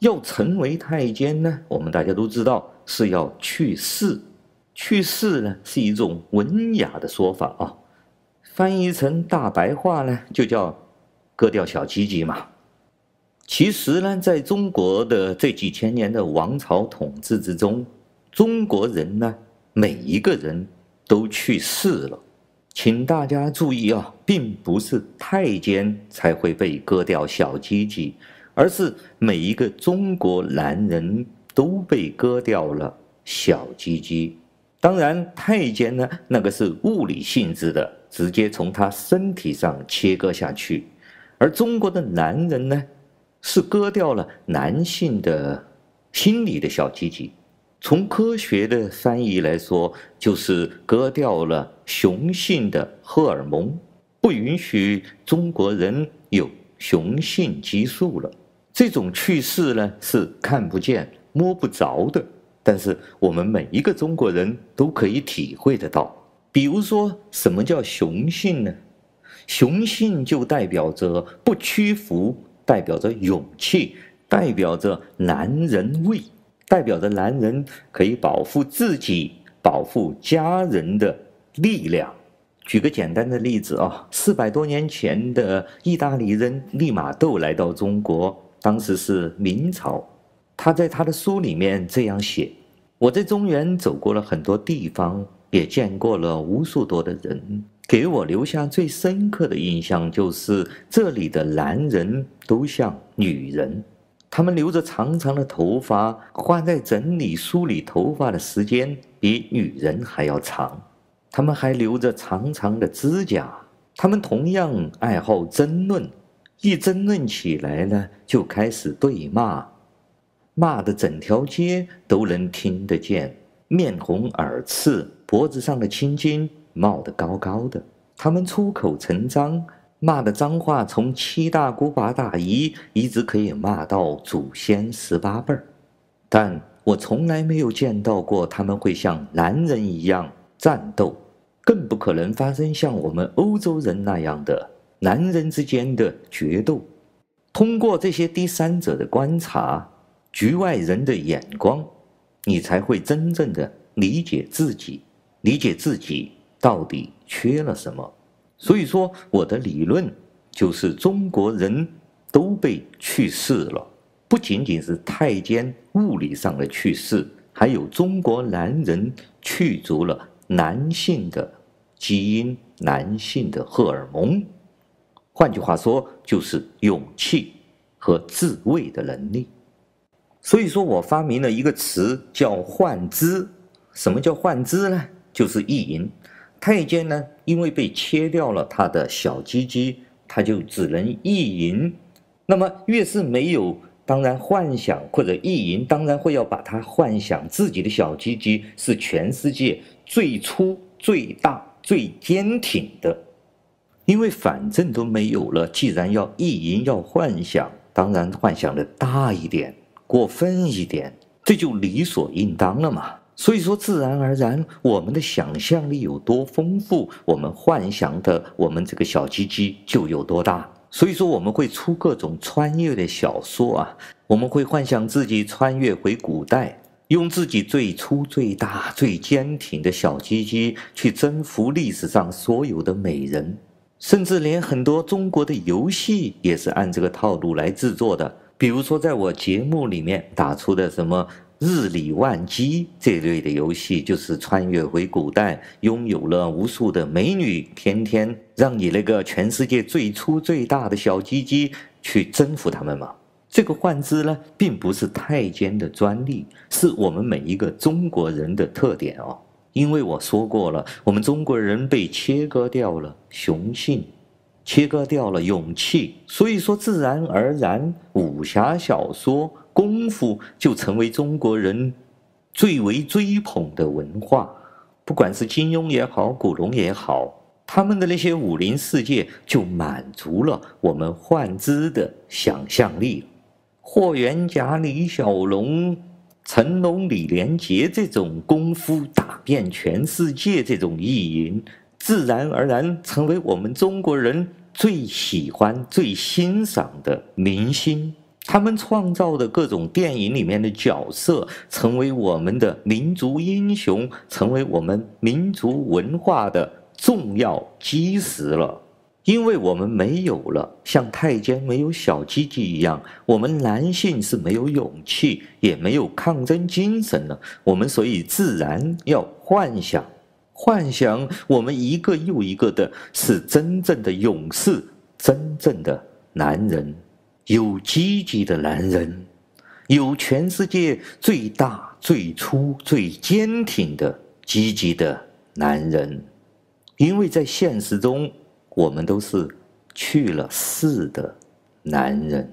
要成为太监呢，我们大家都知道是要去世。去世呢是一种文雅的说法啊，翻译成大白话呢就叫割掉小鸡鸡嘛。其实呢，在中国的这几千年的王朝统治之中，中国人呢每一个人都去世了。请大家注意啊，并不是太监才会被割掉小鸡鸡，而是每一个中国男人都被割掉了小鸡鸡。当然，太监呢，那个是物理性质的，直接从他身体上切割下去；而中国的男人呢，是割掉了男性的心理的小鸡鸡。从科学的翻译来说，就是割掉了雄性的荷尔蒙，不允许中国人有雄性激素了。这种去世呢，是看不见、摸不着的。但是我们每一个中国人都可以体会得到，比如说什么叫雄性呢？雄性就代表着不屈服，代表着勇气，代表着男人味，代表着男人可以保护自己、保护家人的力量。举个简单的例子啊，四百多年前的意大利人利玛窦来到中国，当时是明朝。他在他的书里面这样写：“我在中原走过了很多地方，也见过了无数多的人，给我留下最深刻的印象就是这里的男人都像女人，他们留着长长的头发，花在整理梳理头发的时间比女人还要长。他们还留着长长的指甲。他们同样爱好争论，一争论起来呢，就开始对骂。”骂的整条街都能听得见，面红耳赤，脖子上的青筋冒得高高的。他们出口成章，骂的脏话从七大姑八大姨一直可以骂到祖先十八辈儿。但我从来没有见到过他们会像男人一样战斗，更不可能发生像我们欧洲人那样的男人之间的决斗。通过这些第三者的观察。局外人的眼光，你才会真正的理解自己，理解自己到底缺了什么。所以说，我的理论就是中国人都被去世了，不仅仅是太监物理上的去世，还有中国男人去除了男性的基因、男性的荷尔蒙。换句话说，就是勇气和自卫的能力。所以说我发明了一个词叫换肢。什么叫换肢呢？就是意淫。太监呢，因为被切掉了他的小鸡鸡，他就只能意淫。那么越是没有，当然幻想或者意淫，当然会要把他幻想自己的小鸡鸡是全世界最粗、最大、最坚挺的。因为反正都没有了，既然要意淫要幻想，当然幻想的大一点。过分一点，这就理所应当了嘛。所以说，自然而然，我们的想象力有多丰富，我们幻想的我们这个小鸡鸡就有多大。所以说，我们会出各种穿越的小说啊，我们会幻想自己穿越回古代，用自己最粗、最大、最坚挺的小鸡鸡去征服历史上所有的美人，甚至连很多中国的游戏也是按这个套路来制作的。比如说，在我节目里面打出的什么日理万机这类的游戏，就是穿越回古代，拥有了无数的美女，天天让你那个全世界最粗最大的小鸡鸡去征服他们嘛。这个幻肢呢，并不是太监的专利，是我们每一个中国人的特点哦。因为我说过了，我们中国人被切割掉了雄性。切割掉了勇气，所以说自然而然，武侠小说、功夫就成为中国人最为追捧的文化。不管是金庸也好，古龙也好，他们的那些武林世界就满足了我们幻之的想象力。霍元甲、李小龙、成龙、李连杰这种功夫打遍全世界，这种意淫，自然而然成为我们中国人。最喜欢、最欣赏的明星，他们创造的各种电影里面的角色，成为我们的民族英雄，成为我们民族文化的重要基石了。因为我们没有了像太监没有小鸡鸡一样，我们男性是没有勇气，也没有抗争精神了。我们所以自然要幻想，幻想我们一个又一个的是真正的勇士，真正的男人。有积极的男人，有全世界最大、最粗、最坚挺的积极的男人，因为在现实中，我们都是去了世的男人。